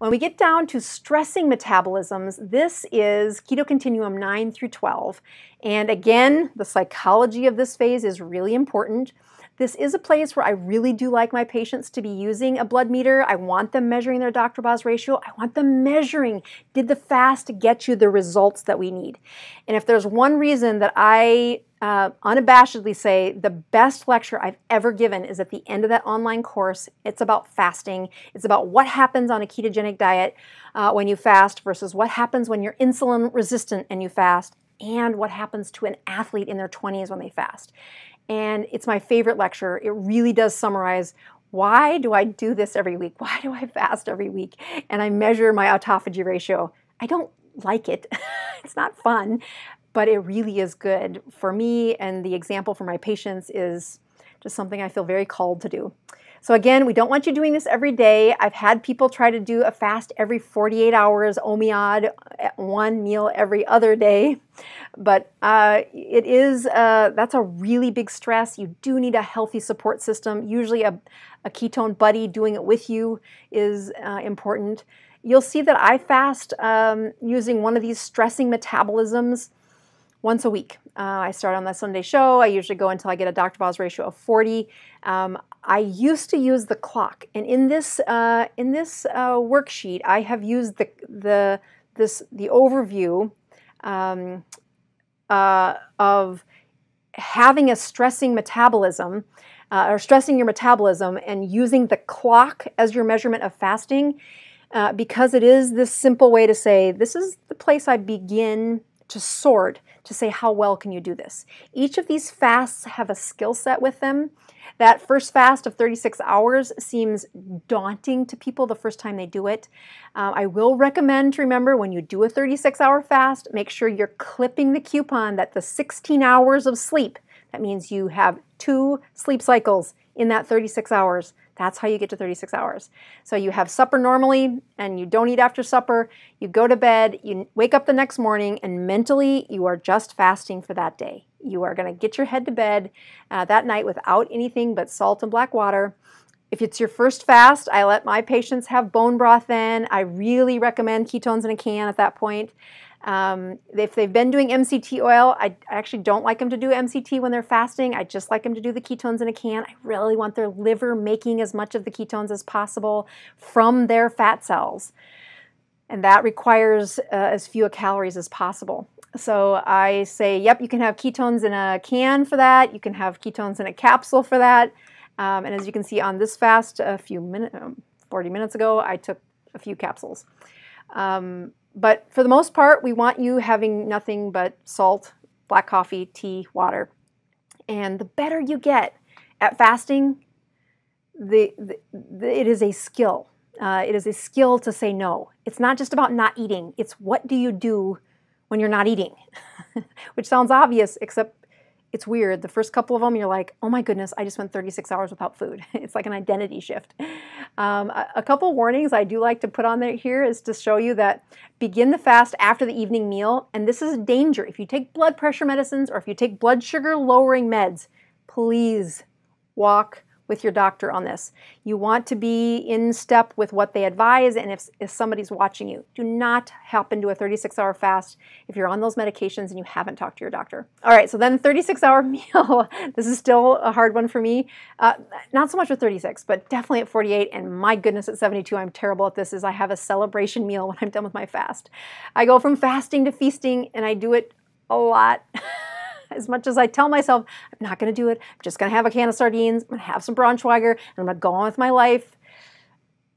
When we get down to stressing metabolisms, this is Keto Continuum 9 through 12. And again, the psychology of this phase is really important. This is a place where I really do like my patients to be using a blood meter. I want them measuring their Dr. Boz ratio. I want them measuring, did the fast get you the results that we need? And if there's one reason that I uh, unabashedly say the best lecture I've ever given is at the end of that online course. It's about fasting. It's about what happens on a ketogenic diet uh, when you fast versus what happens when you're insulin resistant and you fast and what happens to an athlete in their 20s when they fast and it's my favorite lecture. It really does summarize why do I do this every week? Why do I fast every week? And I measure my autophagy ratio. I don't like it. it's not fun, but it really is good for me and the example for my patients is just something I feel very called to do. So again, we don't want you doing this every day. I've had people try to do a fast every 48 hours, OMIAD, one meal every other day. But uh, it is, uh, that's a really big stress. You do need a healthy support system. Usually a, a ketone buddy doing it with you is uh, important. You'll see that I fast um, using one of these stressing metabolisms once a week. Uh, I start on the Sunday show. I usually go until I get a Dr. Boz ratio of 40. Um, I used to use the clock, and in this uh, in this uh, worksheet, I have used the the this the overview um, uh, of having a stressing metabolism uh, or stressing your metabolism and using the clock as your measurement of fasting. Uh, because it is this simple way to say, this is the place I begin to sort to say how well can you do this. Each of these fasts have a skill set with them. That first fast of 36 hours seems daunting to people the first time they do it. Uh, I will recommend to remember when you do a 36 hour fast, make sure you're clipping the coupon that the 16 hours of sleep, that means you have two sleep cycles in that 36 hours. That's how you get to 36 hours. So you have supper normally and you don't eat after supper. You go to bed, you wake up the next morning, and mentally you are just fasting for that day. You are going to get your head to bed uh, that night without anything but salt and black water. If it's your first fast, I let my patients have bone broth then. I really recommend ketones in a can at that point. Um, if they've been doing MCT oil, I, actually don't like them to do MCT when they're fasting. I just like them to do the ketones in a can. I really want their liver making as much of the ketones as possible from their fat cells. And that requires uh, as few calories as possible. So I say, yep, you can have ketones in a can for that. You can have ketones in a capsule for that. Um, and as you can see on this fast a few minutes, um, 40 minutes ago, I took a few capsules. Um, but for the most part, we want you having nothing but salt, black coffee, tea, water. And the better you get at fasting, the, the, the it is a skill. Uh, it is a skill to say no. It's not just about not eating. It's what do you do when you're not eating, which sounds obvious, except it's weird. The first couple of them, you're like, oh my goodness, I just went 36 hours without food. it's like an identity shift. Um, a, a, couple warnings I do like to put on there here is to show you that begin the fast after the evening meal, and this is a danger. If you take blood pressure medicines or if you take blood sugar lowering meds, please walk with your doctor on this. You want to be in step with what they advise and if, if somebody's watching you. Do not hop into a 36 hour fast if you're on those medications and you haven't talked to your doctor. All right, so then 36 hour meal. this is still a hard one for me. Uh, not so much with 36, but definitely at 48. And my goodness, at 72, I'm terrible at this. Is I have a celebration meal when I'm done with my fast. I go from fasting to feasting and I do it a lot. as much as I tell myself, I'm not going to do it. I'm just going to have a can of sardines. I'm going to have some Braunschweiger, and I'm going to go on with my life.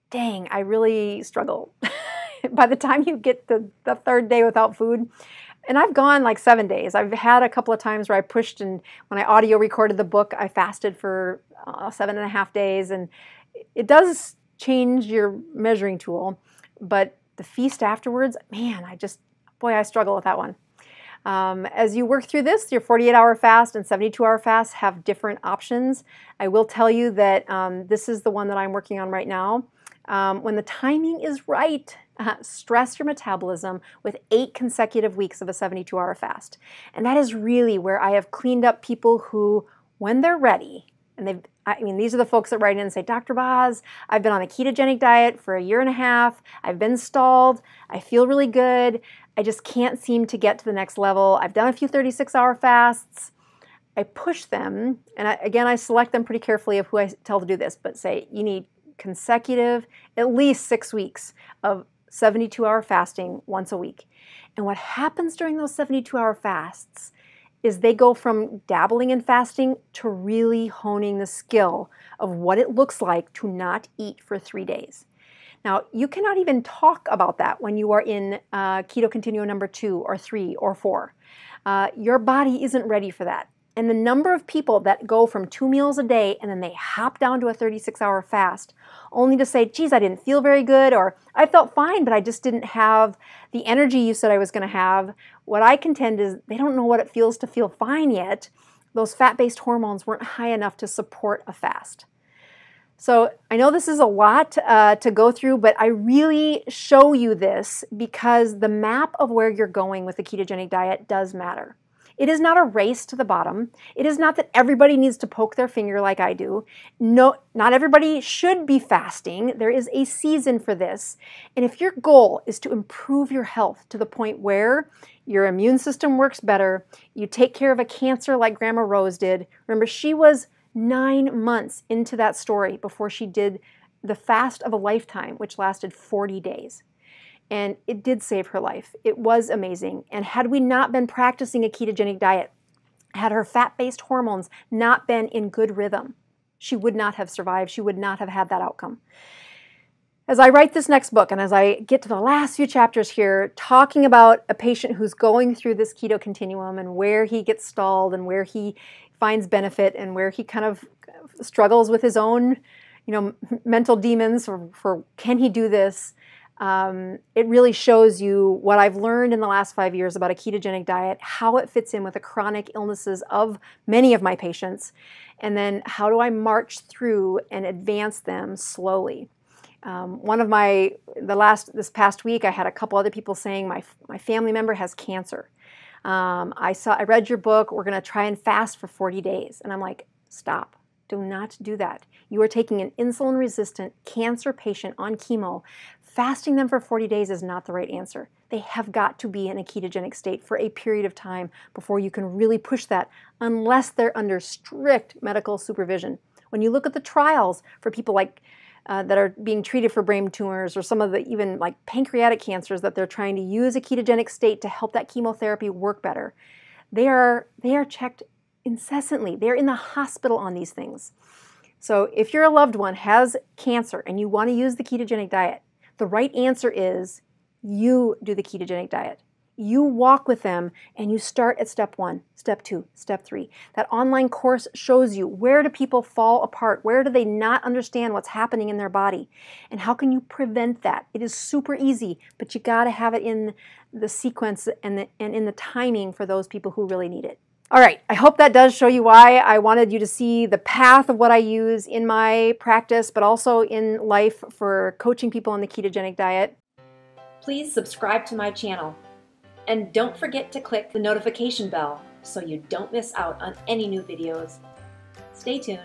Dang, I really struggle. By the time you get the, the third day without food, and I've gone like seven days. I've had a couple of times where I pushed, and when I audio recorded the book, I fasted for uh, seven and a half days, and it does change your measuring tool. But the feast afterwards, man, I just, boy, I struggle with that one. Um, as you work through this, your 48 hour fast and 72 hour fast have different options. I will tell you that um, this is the one that I'm working on right now. Um, when the timing is right, uh, stress your metabolism with eight consecutive weeks of a 72 hour fast. And that is really where I have cleaned up people who, when they're ready, and they've I mean, these are the folks that write in and say, Dr. Boz, I've been on a ketogenic diet for a year and a half. I've been stalled. I feel really good. I just can't seem to get to the next level. I've done a few 36 hour fasts. I push them, and I, again, I select them pretty carefully of who I tell to do this, but say you need consecutive, at least six weeks of 72 hour fasting once a week. And what happens during those 72 hour fasts is they go from dabbling in fasting to really honing the skill of what it looks like to not eat for three days. Now, you cannot even talk about that when you are in uh, keto continuum number two or three or four. Uh, your body isn't ready for that. And the number of people that go from two meals a day and then they hop down to a 36 hour fast only to say, geez, I didn't feel very good, or I felt fine, but I just didn't have the energy you said I was going to have. What I contend is they don't know what it feels to feel fine yet. Those fat based hormones weren't high enough to support a fast. So I know this is a lot uh, to go through, but I really show you this because the map of where you're going with the ketogenic diet does matter. It is not a race to the bottom. It is not that everybody needs to poke their finger like I do. No, not everybody should be fasting. There is a season for this. And if your goal is to improve your health to the point where your immune system works better, you take care of a cancer like Grandma Rose did. Remember, she was nine months into that story before she did the fast of a lifetime, which lasted 40 days and it did save her life. It was amazing. And had we not been practicing a ketogenic diet, had her fat based hormones not been in good rhythm, she would not have survived. She would not have had that outcome. As I write this next book and as I get to the last few chapters here, talking about a patient who's going through this keto continuum and where he gets stalled and where he finds benefit and where he kind of struggles with his own, you know, mental demons for, for can he do this? Um, it really shows you what I've learned in the last five years about a ketogenic diet, how it fits in with the chronic illnesses of many of my patients, and then how do I march through and advance them slowly. Um, one of my the last this past week, I had a couple other people saying my my family member has cancer. Um, I saw I read your book. We're going to try and fast for 40 days, and I'm like, stop. Do not do that. You are taking an insulin resistant cancer patient on chemo fasting them for 40 days is not the right answer. They have got to be in a ketogenic state for a period of time before you can really push that, unless they're under strict medical supervision. When you look at the trials for people like uh, that are being treated for brain tumors or some of the even like pancreatic cancers that they're trying to use a ketogenic state to help that chemotherapy work better, they are they are checked incessantly. They're in the hospital on these things. So if your loved one has cancer and you want to use the ketogenic diet, the right answer is you do the ketogenic diet. You walk with them and you start at step one, step two, step three. That online course shows you where do people fall apart? Where do they not understand what's happening in their body? And how can you prevent that? It is super easy, but you got to have it in the sequence and, the, and in the timing for those people who really need it. All right, I hope that does show you why I wanted you to see the path of what I use in my practice, but also in life for coaching people on the ketogenic diet. Please subscribe to my channel. And don't forget to click the notification bell so you don't miss out on any new videos. Stay tuned.